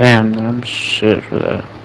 Damn, I'm shit for that.